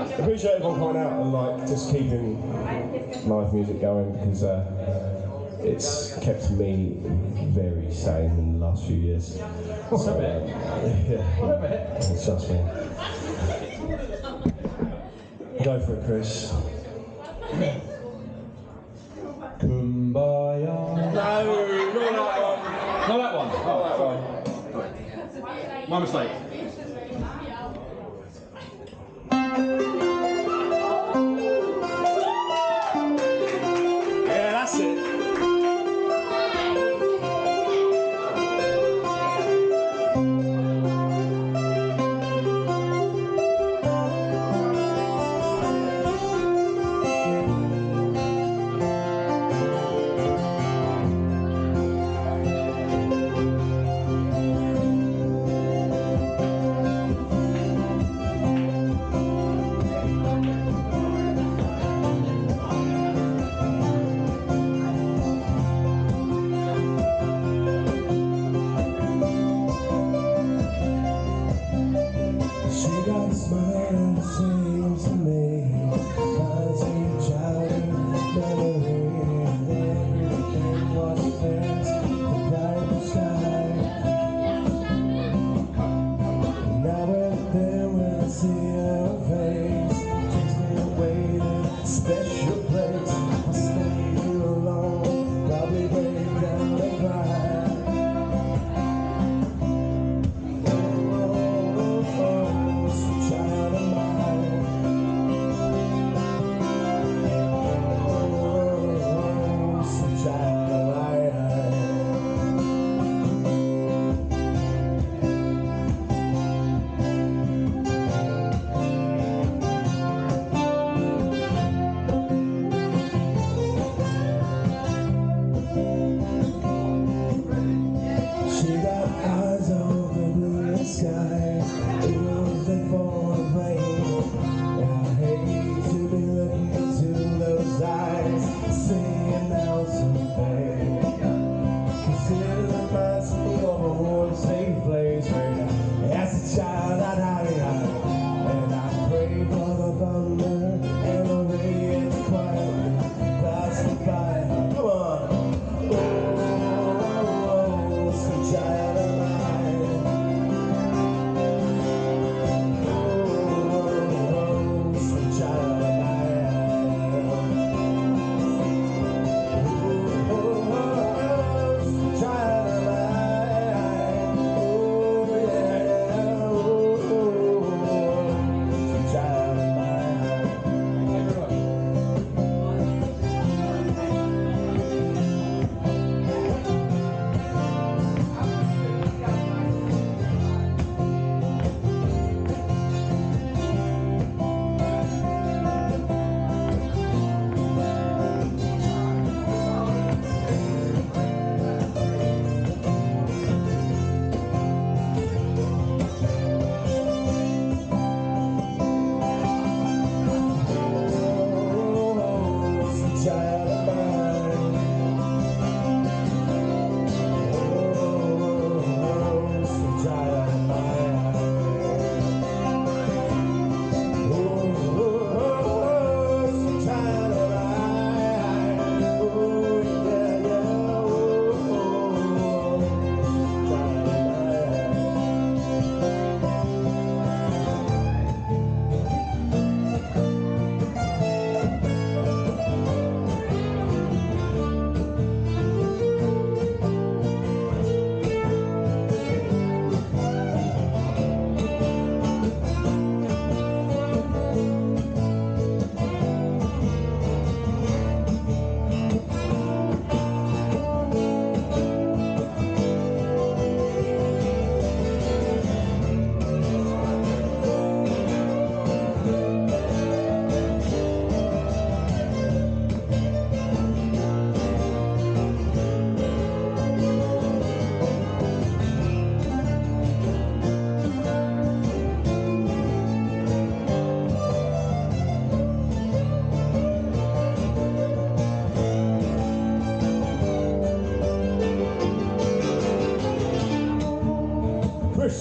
appreciate everyone coming out and like just keeping live music going because uh, it's kept me very sane in the last few years. So, uh, yeah, trust me. Go for it, Chris. Kumbaya. No, not that one. Not that one. Oh, sorry. My mistake. Yeah, She got a smile and a shame to me.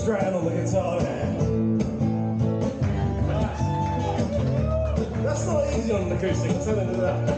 stride on the guitar. That's not easy on an acoustic, I'll tell you that.